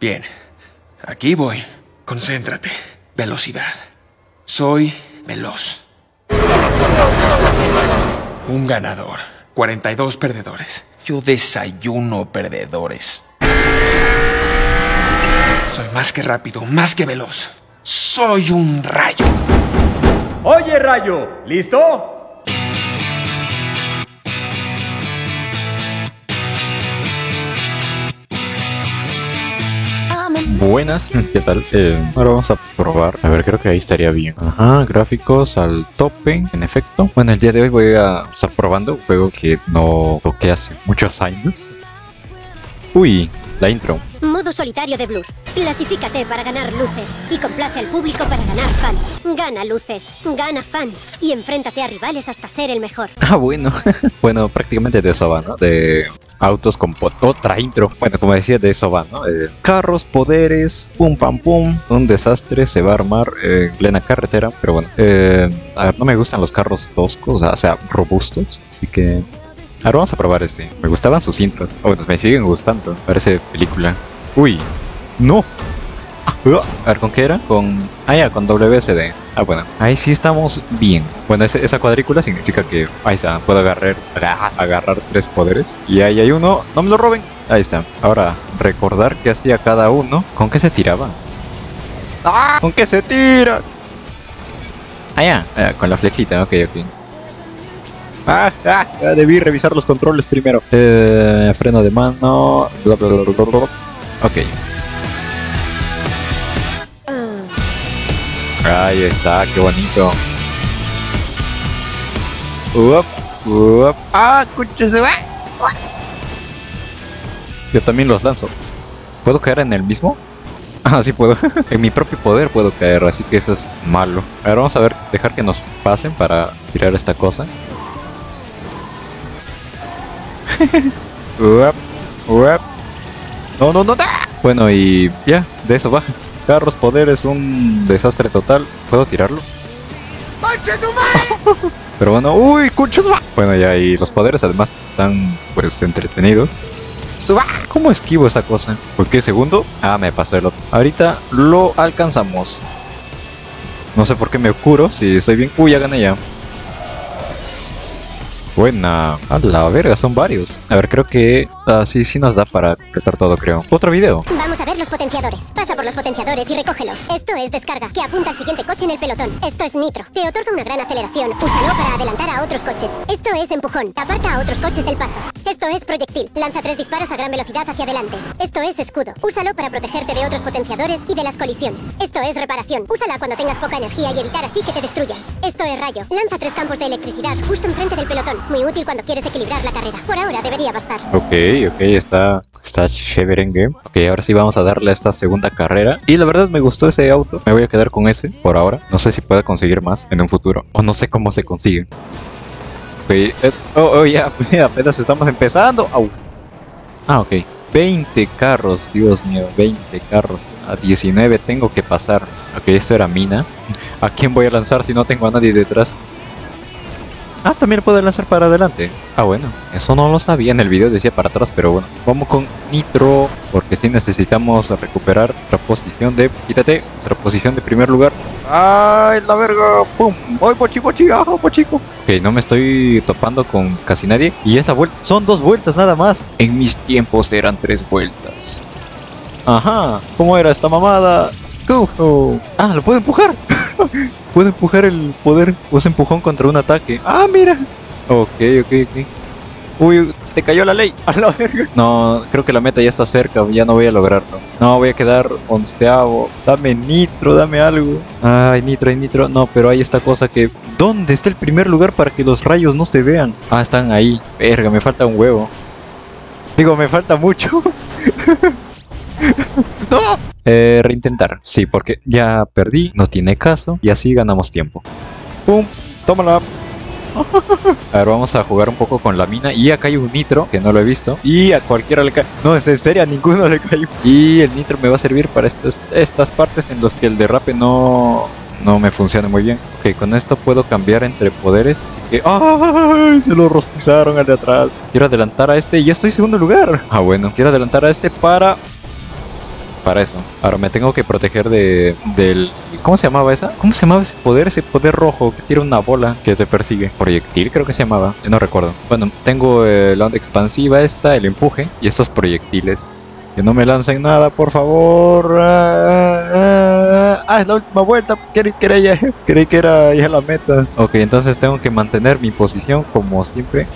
Bien. Aquí voy. Concéntrate. Velocidad. Soy veloz. Un ganador. 42 perdedores. Yo desayuno perdedores. Soy más que rápido, más que veloz. Soy un rayo. Oye, Rayo, ¿listo? Buenas, ¿qué tal? Eh, ahora vamos a probar. A ver, creo que ahí estaría bien. Ajá, gráficos al tope, en efecto. Bueno, el día de hoy voy a estar probando un juego que no toqué hace muchos años. Uy, la intro. Modo solitario de Blur. Clasifícate para ganar luces y complace al público para ganar fans. Gana luces, gana fans y enfréntate a rivales hasta ser el mejor. Ah, bueno. bueno, prácticamente de eso va, ¿no? De autos con pot- otra intro. Bueno, como decía, de eso va, ¿no? Carros, poderes, pum pam pum. Un desastre se va a armar eh, en plena carretera. Pero bueno, eh, a ver, no me gustan los carros toscos, o sea, robustos. Así que. Ahora vamos a probar este. Me gustaban sus intros. Oh, bueno, me siguen gustando. Parece película. Uy, no. Ah, uh, A ver, ¿con qué era? Con. Ah, ya, con WSD. Ah, bueno. Ahí sí estamos bien. Bueno, esa cuadrícula significa que. Ahí está. Puedo agarrar, aga- agarrar tres poderes. Y ahí hay uno. ¡No me lo roben! Ahí está. Ahora, recordar qué hacía cada uno. ¿Con qué se tiraba? ¡Ah! ¿Con qué se tira? Ah, ya. ah, con la flechita. Ok, ok. Ah, ah, ah, debí revisar los controles primero. Eh, freno de mano. Bla, bla, bla. Ok. Ahí está, qué bonito. Uop, uop. ¡Ah, coche se va! Yo también los lanzo. ¿Puedo caer en el mismo? Ah, sí puedo. en mi propio poder puedo caer, así que eso es malo. A ver, vamos a ver, dejar que nos pasen para tirar esta cosa. Uop, uop. No, no, no, no. Bueno, y ya, de eso va. Carros, poderes, un desastre total. ¿Puedo tirarlo? Pero bueno, uy, cuchos va. Bueno, ya, y los poderes además están pues entretenidos. ¿Cómo esquivo esa cosa? ¿Por qué segundo? Ah, me pasó el otro. Ahorita lo alcanzamos. No sé por qué me curo, si estoy bien. Uy, ya gané ya. Buena. A la verga, son varios. A ver, creo que así sí nos da para completar todo, creo. Otro video. Vamos a ver los potenciadores. Pasa por los potenciadores y recógelos. Esto es descarga, que apunta al siguiente coche en el pelotón. Esto es nitro. Te otorga una gran aceleración. Úsalo para adelantar a otros coches. Esto es empujón. Aparta a otros coches del paso. Esto es proyectil. Lanza tres disparos a gran velocidad hacia adelante. Esto es escudo. Úsalo para protegerte de otros potenciadores y de las colisiones. Esto es reparación. Úsala cuando tengas poca energía y evitar así que te destruyan. Esto es rayo. Lanza tres campos de electricidad justo enfrente del pelotón. Muy útil cuando quieres equilibrar la carrera. Por ahora debería bastar. Ok, ok, está, está chéverengue. Ok, ahora sí vamos a darle a esta segunda carrera. Y la verdad me gustó ese auto. Me voy a quedar con ese por ahora. No sé si pueda conseguir más en un futuro. O no sé cómo se consigue. Ok, eh, oh, oh, ya, apenas estamos empezando. Au. Ah, ok. 20 carros, Dios mío, 20 carros. A 19 tengo que pasar. Ok, esto era mina. ¿A quién voy a lanzar si no tengo a nadie detrás? Ah, también puedo lanzar para adelante. Ah, bueno, eso no lo sabía. En el video decía para atrás, pero bueno. Vamos con Nitro, porque sí necesitamos recuperar nuestra posición de. Quítate, nuestra posición de primer lugar. ¡Ay, la verga! ¡Pum! ¡Ay, pochi, pochi! ¡Ajo, pochico! Ok, no me estoy topando con casi nadie. Y esta vuelta son dos vueltas nada más. En mis tiempos eran tres vueltas. Ajá, ¿cómo era esta mamada? ¡Go! Ah, lo puedo empujar. Puedo empujar el poder. Usa empujón contra un ataque. Ah, mira. Ok, ok, ok. Uy, te cayó la ley. A la verga. No, creo que la meta ya está cerca. Ya no voy a lograrlo. No, voy a quedar onceavo. Dame nitro, dame algo. Ay, nitro, hay nitro. No, pero hay esta cosa que. ¿Dónde está el primer lugar para que los rayos no se vean? Ah, están ahí. Verga, me falta un huevo. Digo, me falta mucho. ¡No! Eh, reintentar. Sí, porque ya perdí, no tiene caso. Y así ganamos tiempo. ¡Pum! ¡Tómala! A ver, vamos a jugar un poco con la mina. Y acá hay un nitro, que no lo he visto. Y a cualquiera le cae. No, es en serio, a ninguno le cayó. Y el nitro me va a servir para estas, estas partes en las que el derrape no, no me funciona muy bien. Ok, con esto puedo cambiar entre poderes. Así que. ¡Ay! Se lo rostizaron al de atrás. Quiero adelantar a este y ya estoy en segundo lugar. Ah, bueno. Quiero adelantar a este para para eso. Ahora me tengo que proteger de del ¿cómo se llamaba esa? ¿Cómo se llamaba ese poder? Ese poder rojo que tira una bola que te persigue. Proyectil creo que se llamaba. No recuerdo. Bueno, tengo eh, la onda expansiva esta, el empuje y estos proyectiles. Que no me lancen nada, por favor. Ah, ah, ah, es la última vuelta. Creí que, era creí que era ya la meta. Ok, entonces tengo que mantener mi posición como siempre.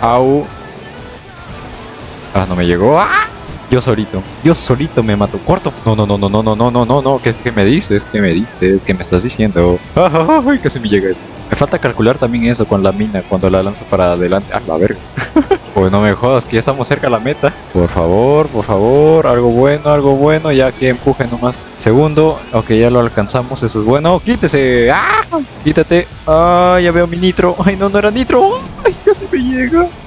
Au. Ah, no me llegó. ¡Ah! Yo solito, yo solito me mato. Corto. No, no, no, no, no, no, no, no, no, no. ¿Qué es que me dices? ¿Qué me dices? ¿Qué me estás diciendo? Ay, casi me llega eso. Me falta calcular también eso con la mina cuando la lanza para adelante. Ah, la verga. Pues no me jodas, que ya estamos cerca de la meta. Por favor, por favor, algo bueno, algo bueno, ya que empuje nomás. Segundo, ok, ya lo alcanzamos, eso es bueno. ¡Quítese! ¡Ah! ¡Quítate! ¡Ah! Ya veo mi nitro. ¡Ay, no, no era nitro!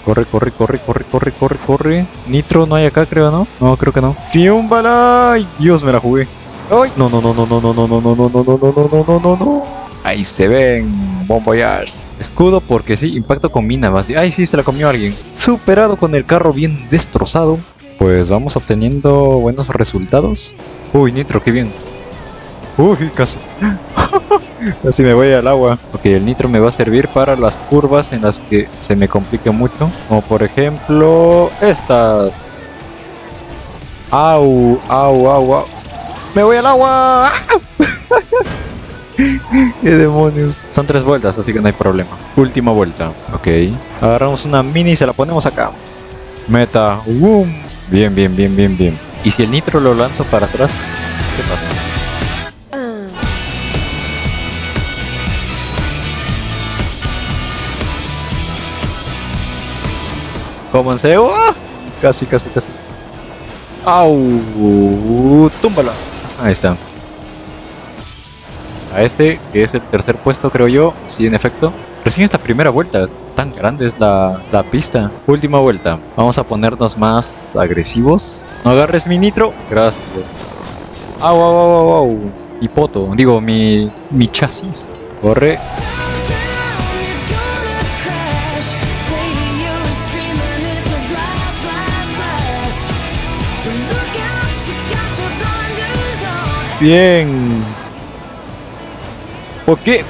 Corre, corre, corre, corre, corre, corre, corre. Nitro no hay acá, creo, ¿no? No, creo que no. ¡Fiumbala! ¡Ay, Dios, me la jugué! ¡Ay! No, no, no, no, no, no, no, no, no, no, no, no, no, no, no, no, no. Ahí se ven. Bon. Escudo porque sí, impacto con mina. Ay, sí, se la comió alguien. Superado con el carro bien destrozado. Pues vamos obteniendo buenos resultados. Uy, nitro, qué bien. Uy, casi. Casi me voy al agua. Ok, el nitro me va a servir para las curvas en las que se me complica mucho. Como por ejemplo, estas. Au, au, au, au. Me voy al agua. ¿Qué demonios? Son tres vueltas, así que no hay problema. Última vuelta. Ok. Agarramos una mini y se la ponemos acá. Meta. ¡Boom! Bien, bien, bien, bien, bien. ¿Y si el nitro lo lanzo para atrás? ¿Qué pasa? Casi, casi, casi. ¡Au! ¡Túmbala! Ahí está. A este, que es el tercer puesto, creo yo. Sí, en efecto. Recién esta primera vuelta. Tan grande es la, la pista. Última vuelta. Vamos a ponernos más agresivos. No agarres mi nitro. Gracias. Au, au, au, au, au. Mi poto. Digo, mi, mi chasis. Corre. Bien. ¿Por qué?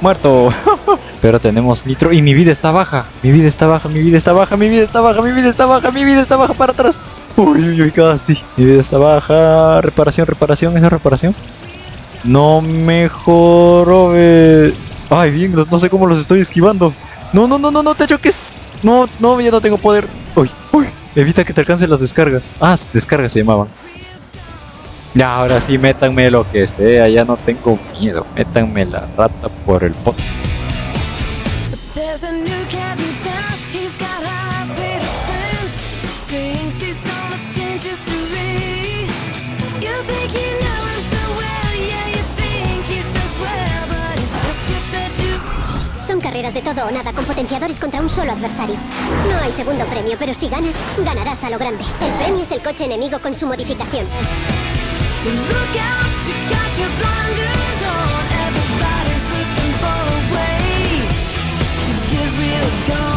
Muerto. Pero tenemos nitro y mi vida está baja. Mi vida está baja, mi vida está baja, mi vida está baja, mi vida está baja, mi vida está baja para atrás. Uy, uy, uy, casi. Mi vida está baja. Reparación, reparación, esa reparación. No mejoró. Ay, bien, no sé cómo los estoy esquivando. No, no, no, no, no te choques. No, no, ya no tengo poder. Uy, uy. Evita que te alcancen las descargas. Ah, descargas se llamaban. Ya, ahora sí, métanme lo que sea, ya no tengo miedo. Métanme la rata por el pot. Son carreras de todo o nada con potenciadores contra un solo adversario. No hay segundo premio, pero si ganas, ganarás a lo grande. El premio es el coche enemigo con su modificación. Go.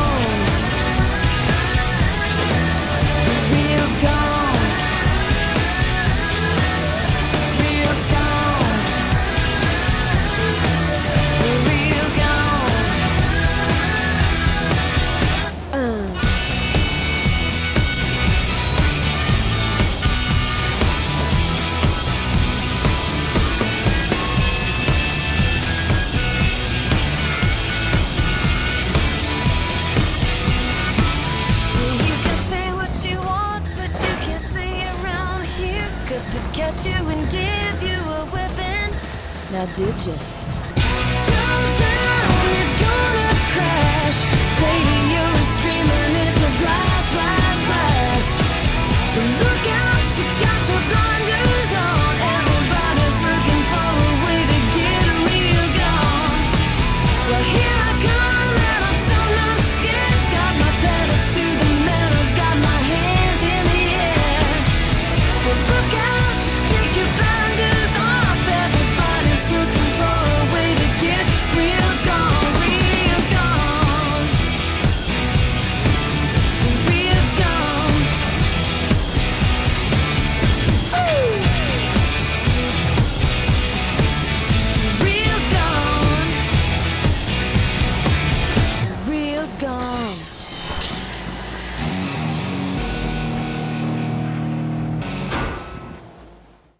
Now did you?